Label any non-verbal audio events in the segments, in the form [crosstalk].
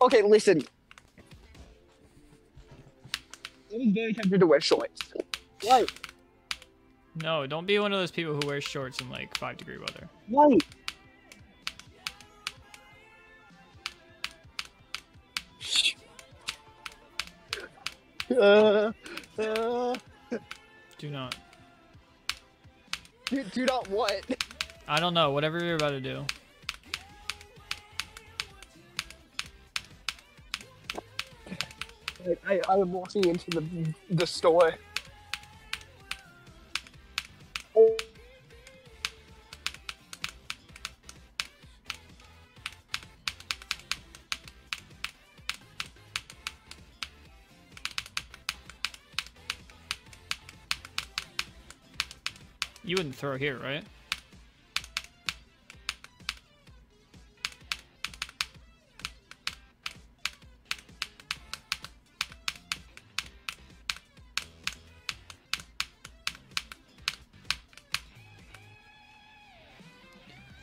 Okay, listen. I was very tempted to wear shorts. Why? No, don't be one of those people who wear shorts in like five degree weather. Why? Uh, uh, Do not. do, do not what? I don't know. Whatever you're about to do. I, I am walking into the the store. You wouldn't throw here, right?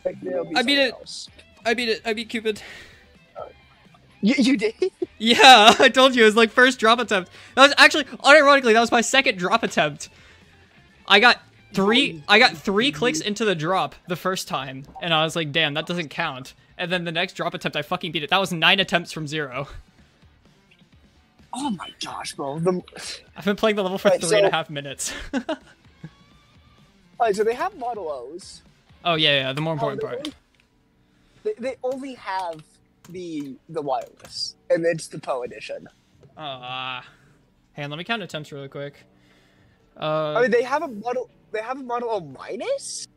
Like, I beat it. else. I beat it. I beat Cupid. You, you did? [laughs] Yeah, [laughs] I told you it was like first drop attempt. That was actually, unironically, that was my second drop attempt. I got three. I got three clicks into the drop the first time, and I was like, "Damn, that doesn't count." And then the next drop attempt, I fucking beat it. That was nine attempts from zero. Oh my gosh, bro. The, I've been playing the level for Right, three and a half minutes. [laughs] Alright, so they have Model O's. Oh yeah, yeah. The more Oh, important they part. only- They, they only have the the wireless, and it's the Poe edition. Ah, hang on. Let me count attempts really quick. I Uh, mean, they have a model. They have a Model O minus.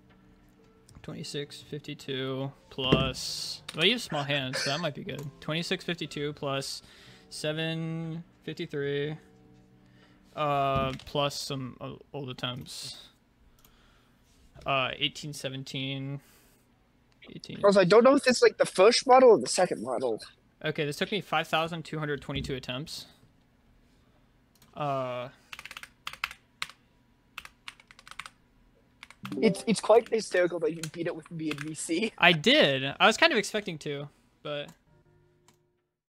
26, 52 plus. Well, you have small hands, so that might be good. 26, 52 plus 7, 53. Uh, plus some uh, old attempts. Uh, 18, 17. 18. I was like, don't know if it's like the first model or the second model. Okay, this took me 5,222 attempts. Uh, It's it's quite hysterical that you beat it with B and VC. I did. I was kind of expecting to, but